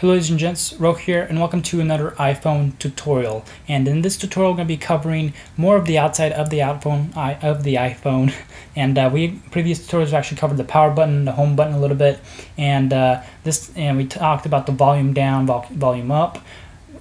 Hello ladies and gents, Ro here and welcome to another iPhone tutorial. And in this tutorial I'm going to be covering more of the outside of the iPhone, of the iPhone. And uh, we previous tutorials actually covered the power button, the home button a little bit, and uh, this and we talked about the volume down, vol volume up.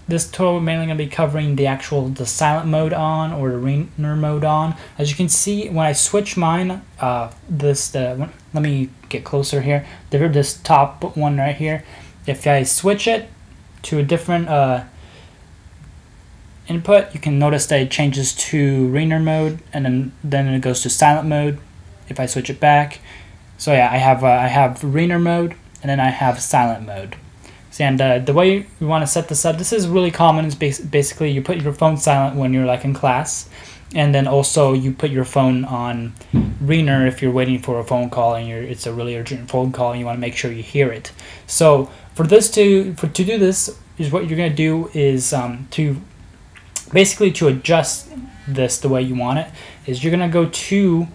This tutorial we're mainly going to be covering the actual the silent mode on or the ringer mode on. As you can see, when I switch mine, uh, this uh, let me get closer here. This top one right here if I switch it to a different uh, input, you can notice that it changes to ringer mode, and then then it goes to silent mode. If I switch it back, so yeah, I have uh, I have ringer mode, and then I have silent mode. And uh, the way you want to set this up, this is really common. Is basically you put your phone silent when you're like in class, and then also you put your phone on ringer if you're waiting for a phone call and you're it's a really urgent phone call and you want to make sure you hear it. So for this to for to do this is what you're gonna do is um, to basically to adjust this the way you want it is you're gonna go to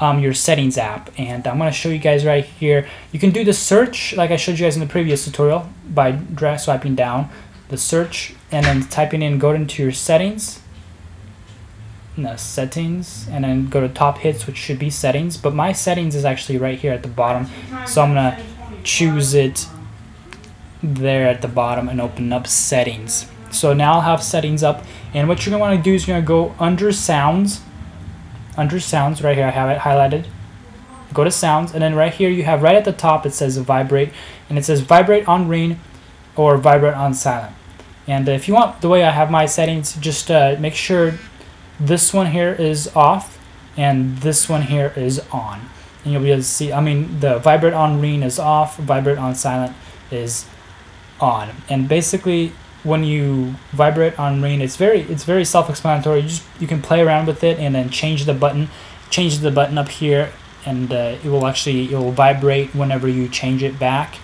um, your settings app. And I'm gonna show you guys right here. You can do the search like I showed you guys in the previous tutorial by drag swiping down the search and then typing in go into your settings. No, settings and then go to top hits which should be settings. But my settings is actually right here at the bottom. So I'm gonna choose it there at the bottom and open up settings. So now I'll have settings up. And what you're to want to do is you're to go under sounds, under sounds right here I have it highlighted. Go to sounds and then right here you have right at the top it says vibrate and it says vibrate on ring or vibrate on silent. And if you want the way I have my settings just uh, make sure this one here is off and this one here is on. And you'll be able to see, I mean the vibrate on ring is off, vibrate on silent is on. And basically, when you vibrate on ring, it's very it's very self-explanatory. You just you can play around with it and then change the button, change the button up here, and uh, it will actually it will vibrate whenever you change it back,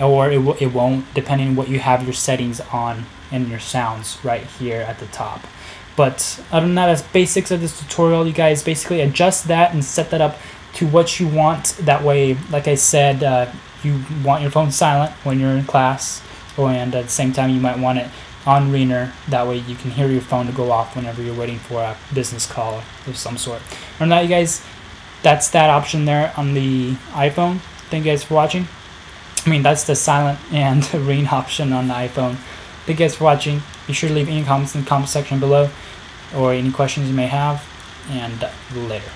or it it won't depending on what you have your settings on and your sounds right here at the top. But other than that, as basics of this tutorial, you guys basically adjust that and set that up to what you want. That way, like I said, uh, you want your phone silent when you're in class and at the same time you might want it on ringer that way you can hear your phone to go off whenever you're waiting for a business call of some sort. And that you guys? That's that option there on the iphone. Thank you guys for watching. I mean that's the silent and ring option on the iphone. Thank you guys for watching. Be sure to leave any comments in the comment section below or any questions you may have. And later